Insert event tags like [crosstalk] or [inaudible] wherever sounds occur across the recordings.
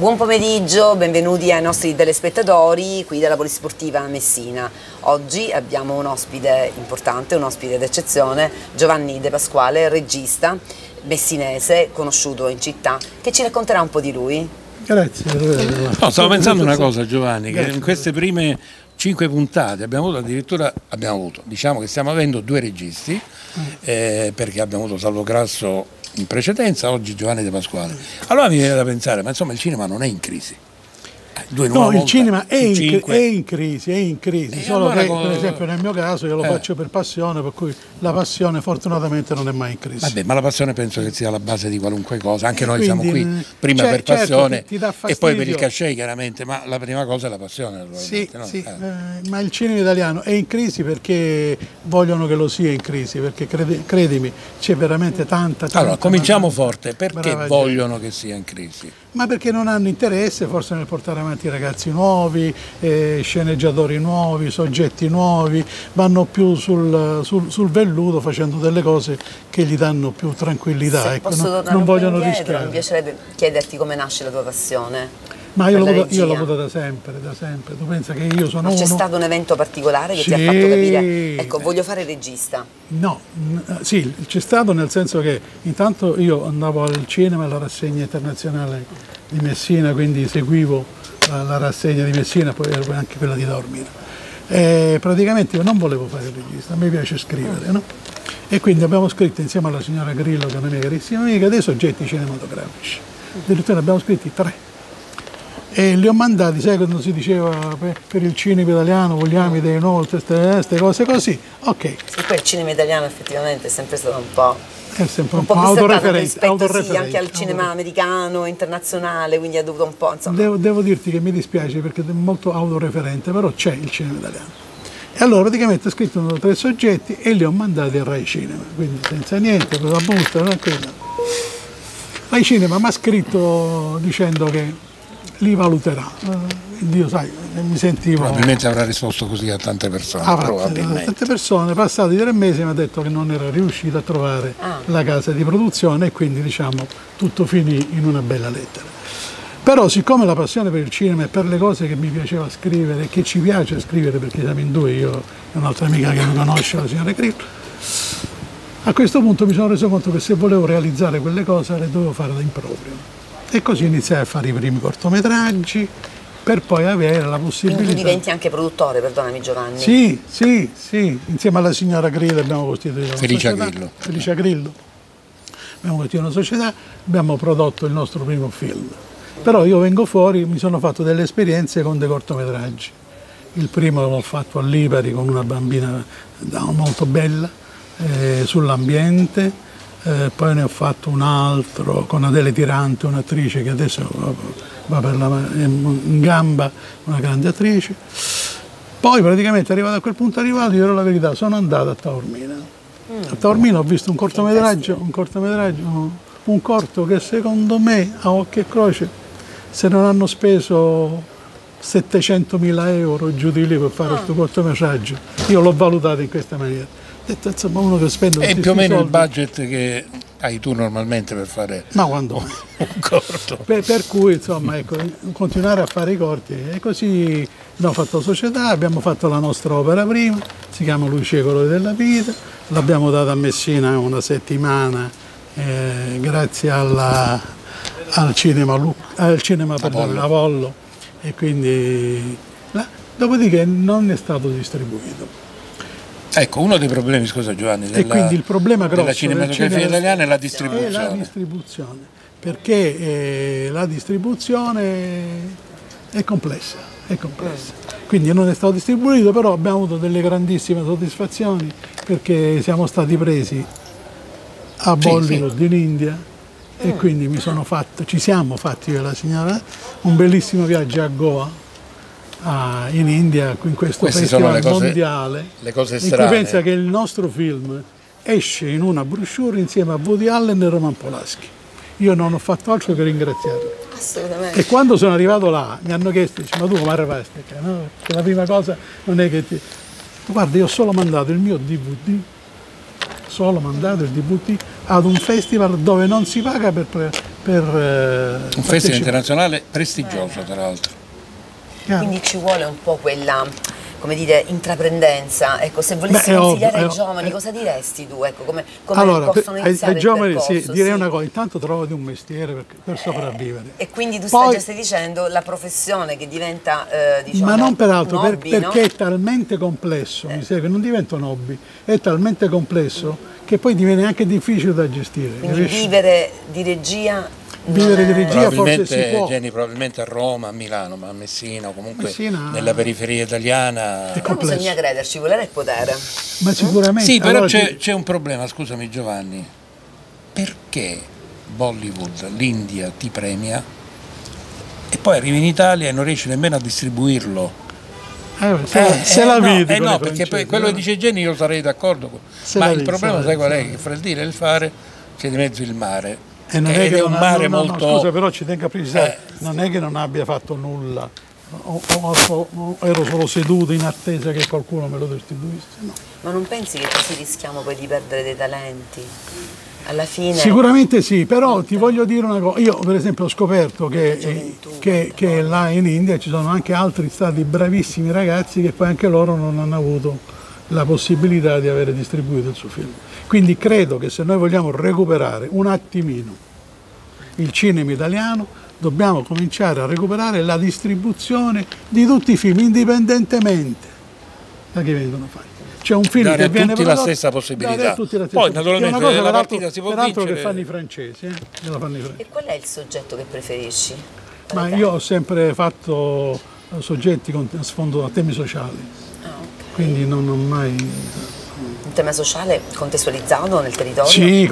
Buon pomeriggio, benvenuti ai nostri telespettatori qui della Polisportiva Messina. Oggi abbiamo un ospite importante, un ospite d'eccezione, Giovanni De Pasquale, regista messinese, conosciuto in città, che ci racconterà un po' di lui. Grazie. No, stavo pensando una cosa Giovanni, che in queste prime cinque puntate abbiamo avuto addirittura, abbiamo avuto, diciamo che stiamo avendo due registi, eh, perché abbiamo avuto Salvo Grasso in precedenza, oggi Giovanni De Pasquale. Allora mi viene da pensare, ma insomma il cinema non è in crisi. Due no, il cinema è in, è in, crisi, è in crisi, solo allora che con... per esempio nel mio caso io lo eh. faccio per passione, per cui la passione fortunatamente non è mai in crisi. Vabbè, ma la passione penso che sia la base di qualunque cosa, anche e noi quindi, siamo qui prima per certo, passione ti e poi per il cachet chiaramente, ma la prima cosa è la passione. Sì, no? sì eh. Eh, ma il cinema italiano è in crisi perché vogliono che lo sia in crisi, perché credi, credimi c'è veramente tanta, tanta Allora, cominciamo tanta, forte, perché vogliono che sia in crisi? Ma perché non hanno interesse forse nel portare avanti ragazzi nuovi, eh, sceneggiatori nuovi, soggetti nuovi, vanno più sul, sul, sul, velluto facendo delle cose che gli danno più tranquillità. ecco, non, non vogliono indietro, rischiare. Mi piacerebbe chiederti come nasce la tua passione. Ma io l'ho avuto da sempre, da sempre. Tu pensa che io sono Ma c'è uno... stato un evento particolare che sì. ti ha fatto capire, ecco, voglio fare regista? No, sì, c'è stato nel senso che intanto io andavo al cinema alla rassegna internazionale di Messina, quindi seguivo la, la rassegna di Messina, poi anche quella di Dormino. E praticamente io non volevo fare il regista, a me piace scrivere, no? E quindi abbiamo scritto insieme alla signora Grillo, che è una mia carissima amica, dei soggetti cinematografici. Addirittura ne abbiamo scritti tre e li ho mandati, sai quando si diceva per, per il cinema italiano vogliamo dei inoltre, queste cose così, ok. Sì, poi il cinema italiano effettivamente è sempre stato un po', è sempre un, un po', po autoreferente, rispetto sì, anche al cinema americano, internazionale, quindi ha dovuto un po', insomma. Devo, devo dirti che mi dispiace perché è molto autoreferente, però c'è il cinema italiano. E allora praticamente ho scritto tre soggetti e li ho mandati a Rai Cinema, quindi senza niente, con la busta, tranquilla. Rai Cinema mi ha scritto dicendo che li valuterà. Dio sai, mi sentivo... Probabilmente avrà risposto così a tante persone. Avrà, probabilmente. A tante persone, passati tre mesi mi ha detto che non era riuscito a trovare ah. la casa di produzione e quindi diciamo tutto finì in una bella lettera. Però siccome la passione per il cinema e per le cose che mi piaceva scrivere e che ci piace scrivere perché siamo in due, io e un'altra amica che mi conosce, la signora Grillo, a questo punto mi sono reso conto che se volevo realizzare quelle cose le dovevo fare da improprio e così iniziai a fare i primi cortometraggi per poi avere la possibilità... Quindi tu diventi anche produttore, perdonami Giovanni. Sì, sì, sì, insieme alla signora Grillo abbiamo costituito una Felicia società. Grillo. Felicia Grillo. Abbiamo costituito una società, abbiamo prodotto il nostro primo film. Però io vengo fuori, mi sono fatto delle esperienze con dei cortometraggi. Il primo l'ho fatto a Lipari con una bambina molto bella, eh, sull'ambiente, eh, poi ne ho fatto un altro con Adele Tirante, un'attrice che adesso va per la, è in gamba, una grande attrice. Poi praticamente arrivato a quel punto arrivato, io ero la verità, sono andato a Taormina. Mm. A Taormina ho visto un cortometraggio, un cortometraggio, un corto che secondo me a occhio e croce se non hanno speso 700.000 euro giù di lì per fare questo ah. cortometraggio, io l'ho valutato in questa maniera detto insomma uno che spende è più o meno soldi. il budget che hai tu normalmente per fare Ma quando? un corto [laughs] per, per, cui insomma ecco, continuare a fare i corti e così abbiamo fatto società abbiamo fatto la nostra opera prima si chiama Lucecolo della vita l'abbiamo data a Messina una settimana eh, grazie alla, al cinema, al cinema Apollo. Apollo e quindi là, dopodiché non è stato distribuito Ecco, uno dei problemi, scusa Giovanni, della, e quindi il problema grosso della cinematografia cinema italiana è la distribuzione. È la distribuzione, perché eh, la distribuzione è complessa, è complessa. Quindi non è stato distribuito, però abbiamo avuto delle grandissime soddisfazioni perché siamo stati presi a Bollywood sì, sì. in India e mm. quindi mi sono fatto, ci siamo fatti io e la signora un bellissimo viaggio a Goa a, in India in questo Queste festival le cose, mondiale le cose strane. in cui pensa che il nostro film esce in una brochure insieme a Woody Allen e Roman Polaschi. Io non ho fatto altro che ringraziarli. Assolutamente. E quando sono arrivato là mi hanno chiesto, ma tu come arrivaste? No? La prima cosa non è che ti... Guarda, io ho solo mandato il mio DVD, solo mandato il DVD ad un festival dove non si paga per, per eh, un festival internazionale prestigioso tra l'altro. Quindi ci vuole un po' quella come dire, intraprendenza. Ecco, se volessi Beh, consigliare ovvio, ai giovani, eh, cosa diresti tu? Ecco, come, come allora, possono iniziare ai, ai giovani percorso, sì, direi una cosa, intanto trovati un mestiere per, per sopravvivere. E quindi tu Poi, stai, stai dicendo la professione che diventa, eh, diciamo, Ma non peraltro, per, hobby, perché no? è talmente complesso, eh. mi segue, non diventa un hobby, è talmente complesso che poi diviene anche difficile da gestire. Quindi vivere di regia vivere di regia forse si può. Jenny, probabilmente a Roma, a Milano, ma a Messina o comunque Messina... nella periferia italiana. È complesso. bisogna crederci, volere e potere. Ma sicuramente. Sì, però allora c'è, un problema, scusami Giovanni. Perché Bollywood, l'India ti premia e poi arrivi in Italia e non riesci nemmeno a distribuirlo? Eh, se, eh, se eh, la vedi. Eh no, perché poi quello che dice Jenny io sarei d'accordo. Ma il problema sai qual è? Che fra il dire e il fare c'è di mezzo il mare e non è, è un mare no, molto... No, scusa, però ci tengo a precisare, eh. non è che non abbia fatto nulla, o, o, o, ero solo seduto in attesa che qualcuno me lo distribuisse. No. Ma non pensi che così rischiamo poi di perdere dei talenti? Alla fine... Sicuramente sì, però ti voglio dire una cosa, io per esempio ho scoperto che, eh, che, che là in India ci sono anche altri stati bravissimi ragazzi che poi anche loro non hanno avuto la possibilità di avere distribuito il suo film. Quindi credo che se noi vogliamo recuperare un attimino il cinema italiano, dobbiamo cominciare a recuperare la distribuzione di tutti i film, indipendentemente da chi vengono fatti. C'è un film dare che viene tutti prodotto, la stessa possibilità. Tutti la stessa Poi naturalmente la partita si può peraltro vincere. che fanno i francesi, eh? fanno i francesi. E qual è il soggetto che preferisci? Ma io ho sempre fatto soggetti con sfondo a temi sociali. Quindi non ho mai un tema sociale contestualizzato nel territorio? Sì,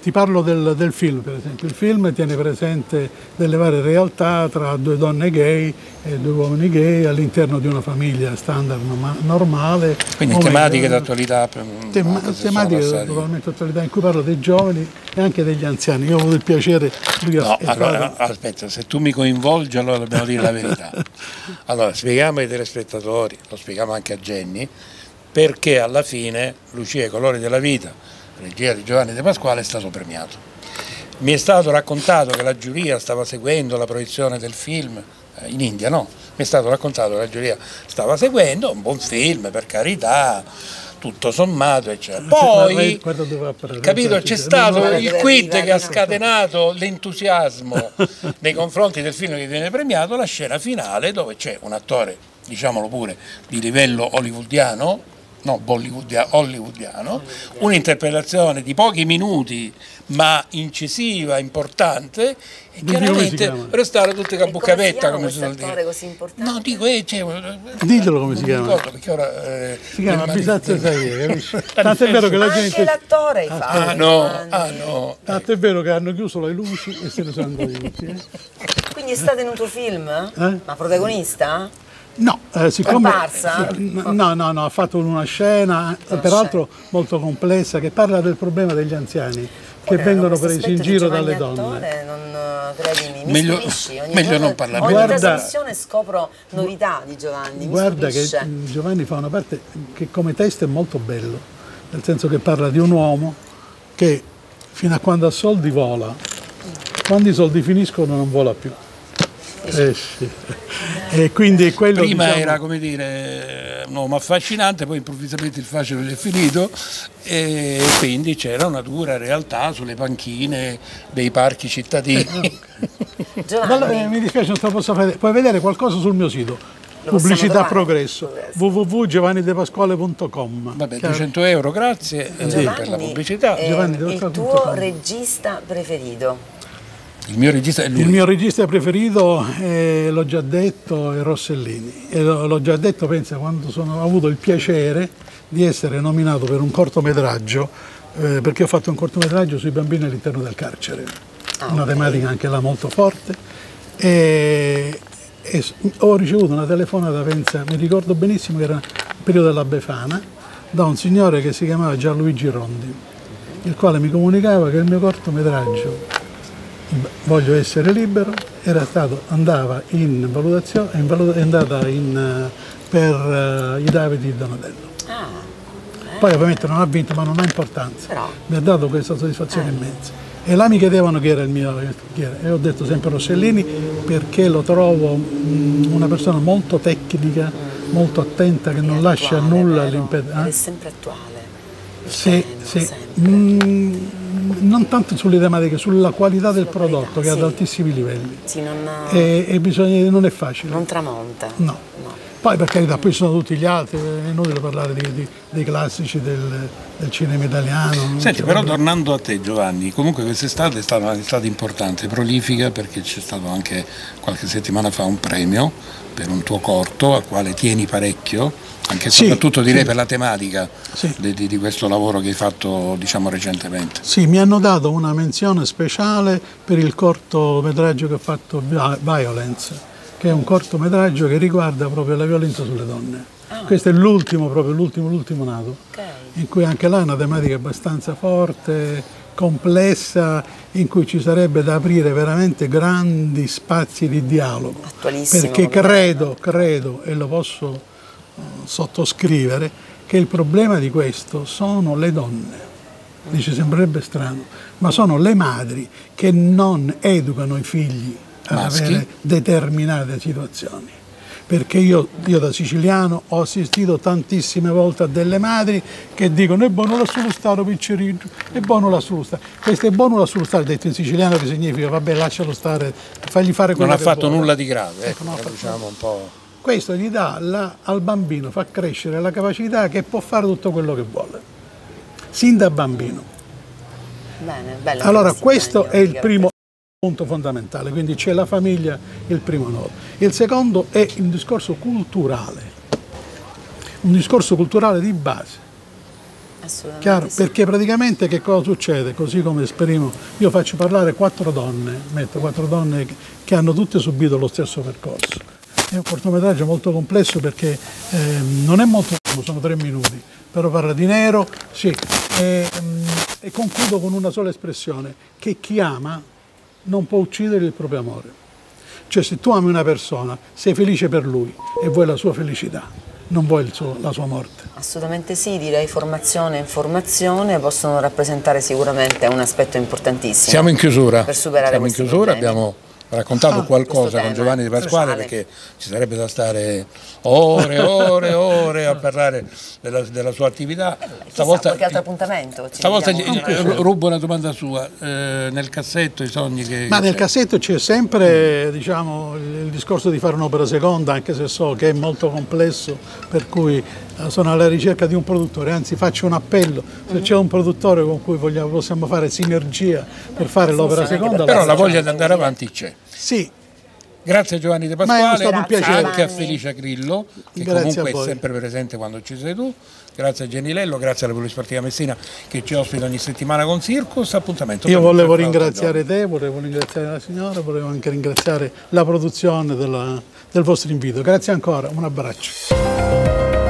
ti parlo del, del, film per esempio. Il film tiene presente delle varie realtà tra due donne gay e due uomini gay all'interno di una famiglia standard normale. Quindi tematiche d'attualità. Tema, tematiche totalmente d'attualità in cui parlo dei giovani e anche degli anziani. Io ho avuto il piacere di No, allora, aspetta, se tu mi coinvolgi allora dobbiamo dire la verità. [laughs] Allora, spieghiamo ai telespettatori, lo spieghiamo anche a Jenny, perché alla fine Lucia i colori della vita, regia di Giovanni De Pasquale, è stato premiato. Mi è stato raccontato che la giuria stava seguendo la proiezione del film eh, in India, no? Mi è stato raccontato che la giuria stava seguendo, un buon film per carità, tutto sommato, eccetera. Poi, capito, c'è stato il quid che ha scatenato l'entusiasmo nei confronti del film che viene premiato, la scena finale dove c'è un attore, diciamolo pure, di livello hollywoodiano, no, hollywoodiano, un'interpretazione di pochi minuti ma incisiva, importante e chiaramente restare tutte a buccavetta come si vuol dire. così importante? No, dico, eh, cioè, Ditelo come si chiama. Perché ora, eh, si chiama Bisazza capisci? [laughs] Tanto è vero che la gente... Anche l'attore ah, ah, no, ah no. Tanto è vero che hanno chiuso le luci e se ne sono andati tutti. Eh? Quindi è stato in un tuo film? Eh? Ma protagonista? No, eh, siccome no, no, no, ha fatto una scena, una peraltro scena. molto complessa, che parla del problema degli anziani che vengono presi in giro dalle donne. non credimi, mi meglio, ogni meglio non parlare. Ogni guarda, trasmissione scopro novità di Giovanni. guarda che Giovanni fa una parte che come testo è molto bello, nel senso che parla di un uomo che fino a quando ha soldi vola, quando i soldi finiscono non vola più. Eh sì. E quindi quello, Prima diciamo... era come dire un uomo affascinante, poi improvvisamente il facile è finito e quindi c'era una dura realtà sulle panchine dei parchi cittadini. [laughs] Giovanni. mi dispiace non te lo posso fare, puoi vedere qualcosa sul mio sito. Lo Pubblicità Progresso www.giovannidepasquale.com Vabbè, 200 euro, grazie Giovanni, per la pubblicità. Giovanni, il tuo regista preferito? Il mio regista è lui. Il mio regista preferito, eh, l'ho già detto, è Rossellini. E l'ho già detto, pensa, quando sono, ho avuto il piacere di essere nominato per un cortometraggio, eh, perché ho fatto un cortometraggio sui bambini all'interno del carcere. Ah, una okay. tematica anche là molto forte. E, e ho ricevuto una telefonata, pensa, mi ricordo benissimo che era il periodo della Befana, da un signore che si chiamava Gianluigi Rondi, il quale mi comunicava che il mio cortometraggio voglio essere libero, era stato, andava in valutazione, in valut è andata in, eh, per uh, i Davidi di Donatello. Ah, Poi ovviamente non ha vinto, ma non ha importanza. Però. Mi ha dato questa soddisfazione eh. immensa. E là mi chiedevano chi era il mio, era. e ho detto sempre Rossellini perché lo trovo mm, una persona molto tecnica, molto attenta, che non lascia nulla all'impedimento. È sempre attuale. Sì, sì. Mm, non tanto sulle tematiche, sulla qualità del prodotto che è ad altissimi livelli. Sì, non, e, e bisogna, non è facile. non tramonta. No. Poi per carità, poi sono tutti gli altri, è inutile parlare di, di, dei classici del, del cinema italiano. Senti, però problema. tornando a te Giovanni, comunque quest'estate è stata un'estate importante, prolifica perché c'è stato anche qualche settimana fa un premio per un tuo corto al quale tieni parecchio, anche e Sì, soprattutto direi sì. per la tematica Sì. di, di- questo lavoro che hai fatto diciamo recentemente. Sì, mi hanno dato una menzione speciale per il cortometraggio che ho fatto Vi- Violence, che è un cortometraggio che riguarda proprio la violenza sulle donne. Questo è l'ultimo, proprio l'ultimo, l'ultimo nato, Ok. in cui anche là è una tematica abbastanza forte, complessa, in cui ci sarebbe da aprire veramente grandi spazi di dialogo. Attualissimo Perché credo, credo, e lo posso eh, sottoscrivere, che il problema di questo sono le donne. Dice, sembrerebbe strano, ma sono le madri che non educano i figli Maschi? avere determinate situazioni. Perché io, io da siciliano ho assistito tantissime volte a delle madri che dicono è buono la sulustaro piccerino, è buono la sulustaro. Questo è buono la sulustaro, detto in siciliano che significa vabbè lascialo stare, fagli fare Non quello ha che fatto vuole. nulla di grave, ecco, non ha fatto diciamo un po'. Questo gli dà la- al bambino, fa crescere la capacità che può fare tutto quello che vuole, sin da bambino. Bene, bello. Allora questo impegni è il primo punto fondamentale, quindi c'è la famiglia, il primo nodo. Il secondo è il discorso culturale, un discorso culturale di base. Chiaro? sì. Perché praticamente che cosa succede? Così come esprimo, io faccio parlare quattro donne, metto quattro donne che- hanno tutte subito lo stesso percorso. È un cortometraggio molto complesso perché ehm, non è molto lungo, sono tre minuti, però parla di nero, sì, e, mm, e concludo con una sola espressione, che chi ama non può uccidere il proprio amore. Cioè se tu ami una persona, sei felice per lui e vuoi la sua felicità, non vuoi il suo- la sua morte. Assolutamente sì, direi formazione e informazione possono rappresentare sicuramente un aspetto importantissimo. Siamo in chiusura. Per superare Siamo in chiusura, problemi. abbiamo raccontato Ah, qualcosa con Giovanni Di Pasquale cruciale. perché ci sarebbe da stare ore e ore e ore a parlare della, della sua attività. Chissà, qualche altro appuntamento? ci stavolta vediamo gli- rubo una domanda sua. Eh, nel cassetto i sogni che. Ma nel cassetto c'è sempre diciamo, il discorso di fare un'opera seconda, anche se so che è molto complesso, per cui eh, sono alla ricerca di un produttore, anzi faccio un appello, se c'è un produttore con cui vogliamo- possiamo fare sinergia per fare l'opera seconda, per- Però la voglia di andare avanti c'è. Sì, Grazie a Giovanni De Pasquale, stato un piacere. anche a. Felicia Grillo, che Grazie comunque è sempre presente quando ci sei tu, grazie a Genilello, grazie alla Polisportiva Messina che ci ospita ogni settimana con Circus, appuntamento io volevo ringraziare te, volevo ringraziare la signora, volevo anche ringraziare la produzione della- del vostro invito. Grazie ancora, un abbraccio.